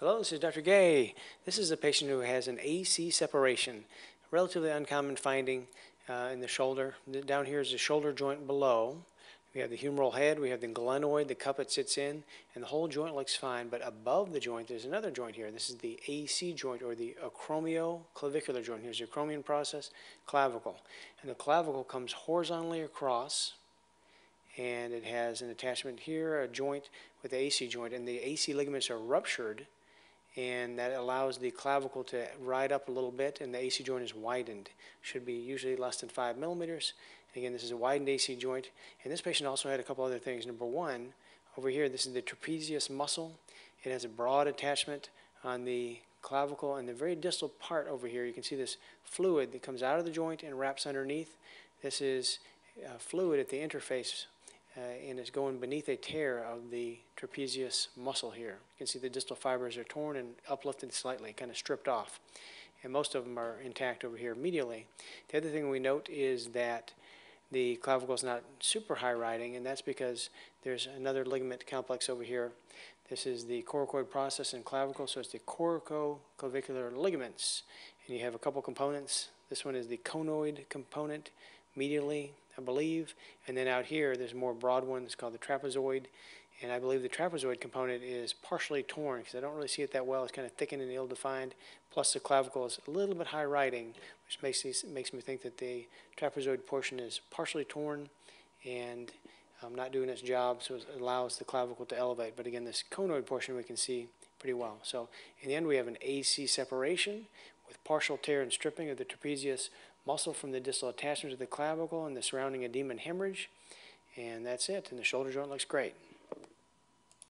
Hello, this is Dr. Gay. This is a patient who has an AC separation, relatively uncommon finding uh, in the shoulder. Down here is the shoulder joint below. We have the humeral head, we have the glenoid, the cup it sits in, and the whole joint looks fine. But above the joint, there's another joint here. This is the AC joint or the acromioclavicular joint. Here's the acromion process, clavicle. And the clavicle comes horizontally across, and it has an attachment here, a joint with the AC joint, and the AC ligaments are ruptured, and that allows the clavicle to ride up a little bit, and the AC joint is widened. Should be usually less than five millimeters. Again, this is a widened AC joint, and this patient also had a couple other things. Number one, over here, this is the trapezius muscle. It has a broad attachment on the clavicle, and the very distal part over here, you can see this fluid that comes out of the joint and wraps underneath. This is uh, fluid at the interface uh, and it's going beneath a tear of the trapezius muscle here. You can see the distal fibers are torn and uplifted slightly, kind of stripped off. And most of them are intact over here medially. The other thing we note is that the clavicle is not super high riding, and that's because there's another ligament complex over here. This is the coracoid process in clavicle, so it's the coracoclavicular ligaments. And you have a couple components. This one is the conoid component medially, I believe. And then out here, there's a more broad one. It's called the trapezoid. And I believe the trapezoid component is partially torn because I don't really see it that well. It's kind of thickened and ill-defined. Plus, the clavicle is a little bit high riding, which makes, these, makes me think that the trapezoid portion is partially torn and um, not doing its job, so it allows the clavicle to elevate. But again, this conoid portion we can see pretty well. So in the end, we have an AC separation with partial tear and stripping of the trapezius muscle from the distal attachment to the clavicle and the surrounding edema and hemorrhage. And that's it. And the shoulder joint looks great.